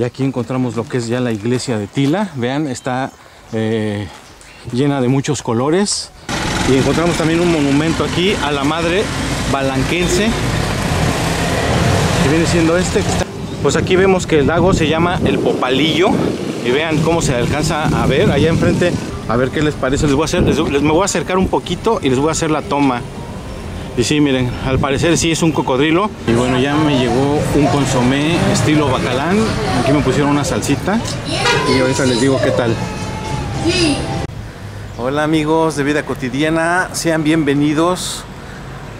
Y aquí encontramos lo que es ya la iglesia de Tila. Vean, está eh, llena de muchos colores. Y encontramos también un monumento aquí a la madre balanquense. Que viene siendo este. Pues aquí vemos que el lago se llama el Popalillo. Y vean cómo se alcanza a ver allá enfrente. A ver qué les parece. Les voy a hacer, les, les- me voy a acercar un poquito y les voy a hacer la toma. Y sí, miren, al parecer sí es un cocodrilo. Y bueno, ya me llegó un consomé estilo bacalán. Aquí me pusieron una salsita. Y ahorita les digo qué tal. Hola amigos de Vida Cotidiana, sean bienvenidos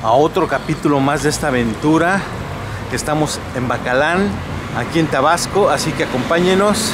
a otro capítulo más de esta aventura. Estamos en Bacalán, aquí en Tabasco, así que acompáñenos.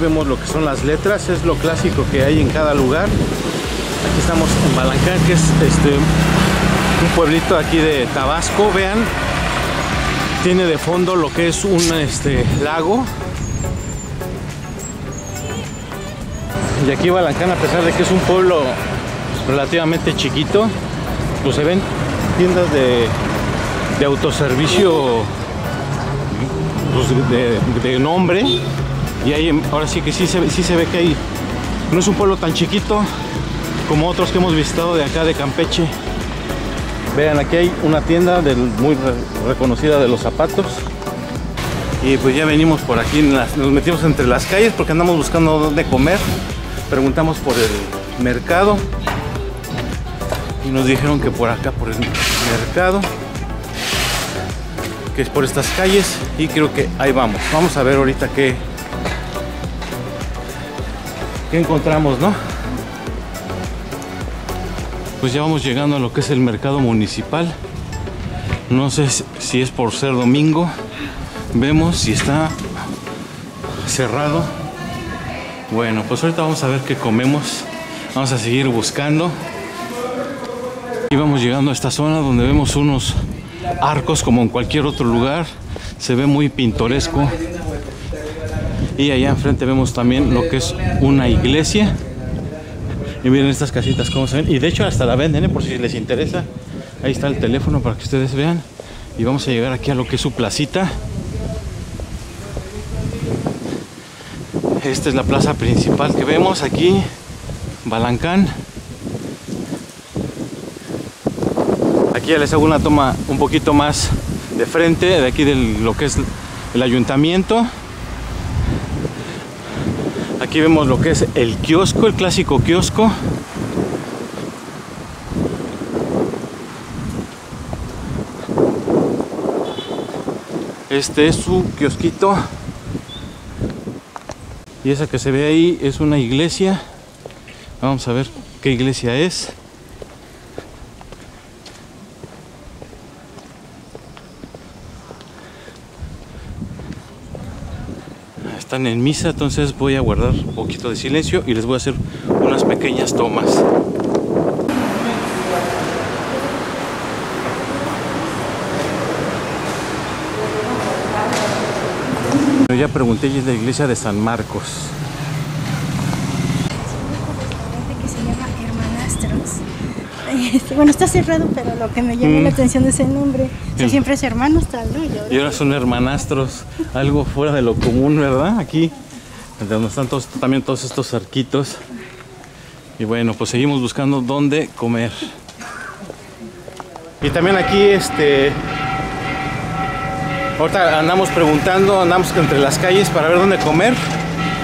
Vemos lo que son las letras, es lo clásico que hay en cada lugar. Aquí estamos en Balancán, que es este un pueblito aquí de Tabasco, vean. Tiene de fondo lo que es un este lago. Y aquí Balancán, a pesar de que es un pueblo relativamente chiquito, pues se ven tiendas de, de autoservicio pues, de, de nombre y ahí ahora sí que sí se, sí se ve que hay no es un pueblo tan chiquito como otros que hemos visitado de acá de Campeche. Vean aquí hay una tienda muy re- reconocida de los zapatos. Y pues ya venimos por aquí nos metimos entre las calles porque andamos buscando dónde comer. Preguntamos por el mercado. Y nos dijeron que por acá por el mercado que es por estas calles. Y creo que ahí vamos. Vamos a ver ahorita qué, qué encontramos, ¿no? Pues ya vamos llegando a lo que es el mercado municipal. No sé si es por ser domingo. Vemos si está cerrado. Bueno, pues ahorita vamos a ver qué comemos. Vamos a seguir buscando. Y vamos llegando a esta zona donde vemos unos arcos como en cualquier otro lugar. Se ve muy pintoresco. Y allá enfrente vemos también lo que es una iglesia. Y miren estas casitas cómo se ven. Y de hecho hasta la venden, ¿eh? por si les interesa. Ahí está el teléfono para que ustedes vean. Y vamos a llegar aquí a lo que es su placita. Esta es la plaza principal que vemos aquí. Balancán. Aquí ya les hago una toma un poquito más de frente, de aquí de lo que es el ayuntamiento. Aquí vemos lo que es el kiosco, el clásico kiosco. Este es su kiosquito. Y esa que se ve ahí es una iglesia. Vamos a ver qué iglesia es. Están en misa, entonces voy a guardar un poquito de silencio y les voy a hacer unas pequeñas tomas. Ya pregunté y es la iglesia de San Marcos. que se llama Hermanastros. Este, bueno, está cerrado, pero lo que me llama Mm. la atención es el nombre. O sea, Sí. siempre es hermanos, tal, ¿no? Y ahora- Y ahora son hermanastros, algo fuera de lo común, ¿verdad? Aquí, donde están todos, también todos estos arquitos. Y bueno, pues seguimos buscando dónde comer. Y también aquí, este, ahorita andamos preguntando, andamos entre las calles para ver dónde comer.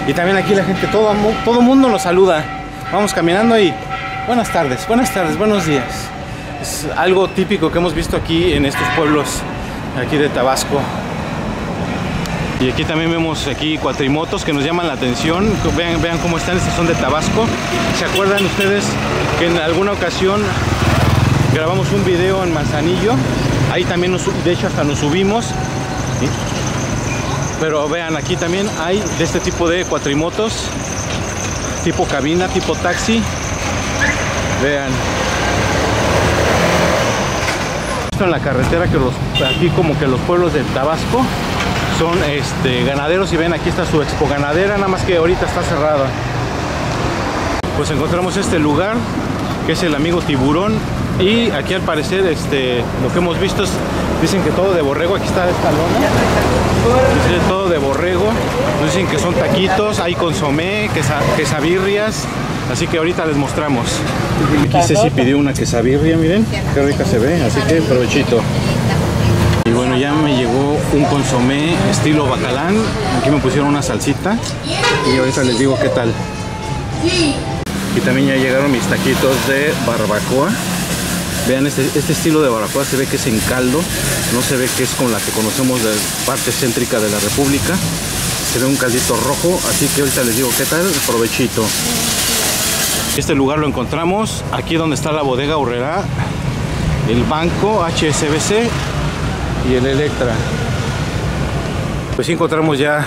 Y también aquí la gente, todo, todo mundo nos saluda. vamos caminando y buenas tardes, buenas tardes, buenos días. Es algo típico que hemos visto aquí en estos pueblos aquí de Tabasco. Y aquí también vemos aquí cuatrimotos que nos llaman la atención. Vean, vean cómo están, estos son de Tabasco. ¿Se acuerdan ustedes que en alguna ocasión grabamos un video en Manzanillo? Ahí también, nos, de hecho, hasta nos subimos. Pero vean, aquí también hay de este tipo de cuatrimotos, tipo cabina, tipo taxi. Vean. Esto en la carretera que los, aquí como que los pueblos de Tabasco son este, ganaderos y ven aquí está su expo ganadera, nada más que ahorita está cerrada. Pues encontramos este lugar que es el amigo tiburón y aquí al parecer este, lo que hemos visto es, dicen que todo de borrego, aquí está esta lona, dice todo de borrego, dicen que son taquitos, hay consomé, quesa- quesabirrias, así que ahorita les mostramos. Aquí Ceci pidió una quesabirria, miren, qué rica se ve, así que provechito. Y bueno, ya me llegó un consomé estilo bacalán. Aquí me pusieron una salsita. Y ahorita les digo qué tal. Y también ya llegaron mis taquitos de barbacoa. Vean, este, este estilo de barbacoa se ve que es en caldo. No se ve que es con la que conocemos de parte céntrica de la República. Se ve un caldito rojo. Así que ahorita les digo qué tal. Provechito. Este lugar lo encontramos aquí donde está la bodega Urrera, el banco HSBC y el Electra. Pues sí encontramos ya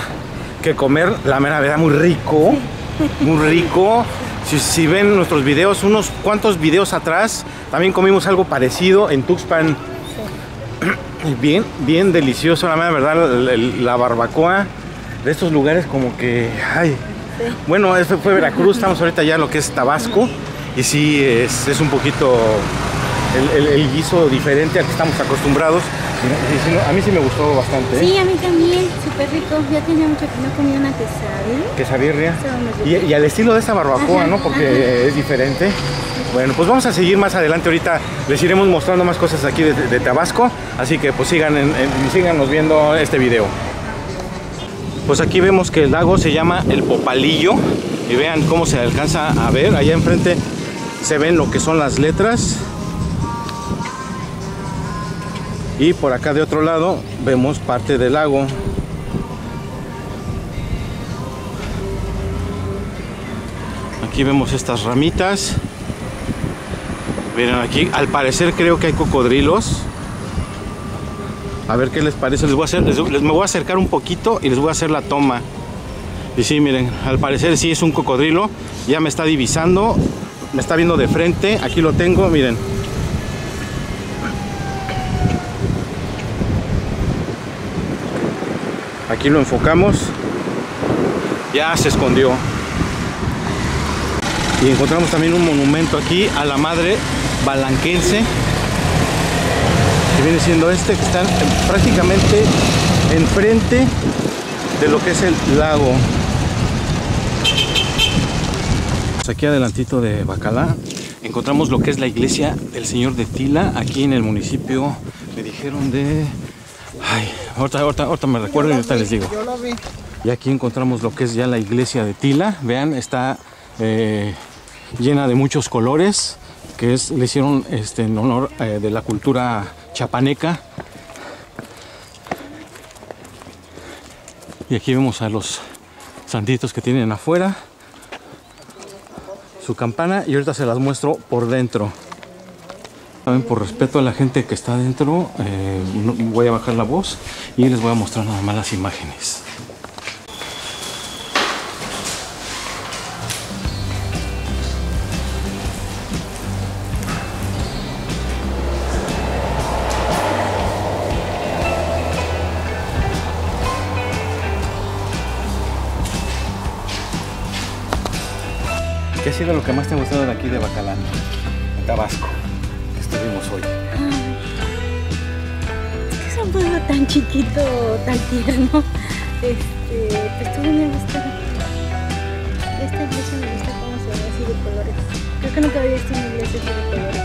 que comer, la mera verdad, muy rico, muy rico. Si, si ven nuestros videos, unos cuantos videos atrás, también comimos algo parecido en Tuxpan. Bien, bien delicioso, la mera verdad, la, la- la barbacoa de estos lugares como que, ay, bueno, eso fue Veracruz, estamos ahorita ya en lo que es Tabasco y sí, es, es un poquito el, el- el guiso diferente al que estamos acostumbrados. A mí sí me gustó bastante. ¿eh? Sí, a mí también, súper rico. Ya tenía mucho que no comía una quesadilla. nos y, y al estilo de esta barbacoa, Ajá, ¿no? Porque ajá. es diferente. Bueno, pues vamos a seguir más adelante. Ahorita les iremos mostrando más cosas aquí de, de Tabasco. Así que pues sigan, en- en- síganos viendo este video. Pues aquí vemos que el lago se llama el Popalillo. Y vean cómo se alcanza a ver. Allá enfrente se ven lo que son las letras. Y por acá de otro lado vemos parte del lago. Aquí vemos estas ramitas. Miren aquí, al parecer creo que hay cocodrilos. A ver qué les parece. Les voy a hacer, les- les- me voy a acercar un poquito y les voy a hacer la toma. Y sí, miren, al parecer sí es un cocodrilo. Ya me está divisando. Me está viendo de frente. Aquí lo tengo, miren. Aquí lo enfocamos. Ya se escondió. Y encontramos también un monumento aquí a la madre balanquense. Que viene siendo este, que está en- prácticamente enfrente de lo que es el lago. Aquí adelantito de Bacalá encontramos lo que es la iglesia del Señor de Tila, aquí en el municipio, me dijeron de... Ay, ahorita, ahorita, ahorita me recuerdo y ahorita les digo. Y aquí encontramos lo que es ya la iglesia de Tila. Vean, está eh, llena de muchos colores, que es, le hicieron este, en honor eh, de la cultura chapaneca. Y aquí vemos a los santitos que tienen afuera. Su campana y ahorita se las muestro por dentro. Saben, por respeto a la gente que está adentro, eh, voy a bajar la voz y les voy a mostrar nada más las imágenes. Sido lo que más te ha gustado de aquí de Bacalán, en Tabasco, que estuvimos hoy? Es un pueblo tan chiquito, tan tierno. Este, pues estuvo muy gustado. Esta iglesia me gusta cómo se ve así de colores. Creo que nunca había visto una iglesia así de colores.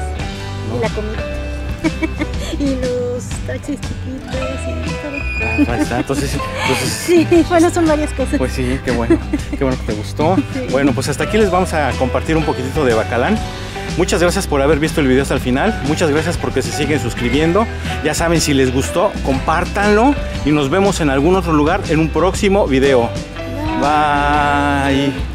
Y la comida. y los taxis chiquitos y todo. Ah, ahí está. Entonces, entonces Sí, bueno, son varias cosas. Pues sí, qué bueno, qué bueno que te gustó. Sí. Bueno, pues hasta aquí les vamos a compartir un poquitito de Bacalán. Muchas gracias por haber visto el video hasta el final. Muchas gracias porque se siguen suscribiendo. Ya saben, si les gustó, compártanlo y nos vemos en algún otro lugar en un próximo video. Bye.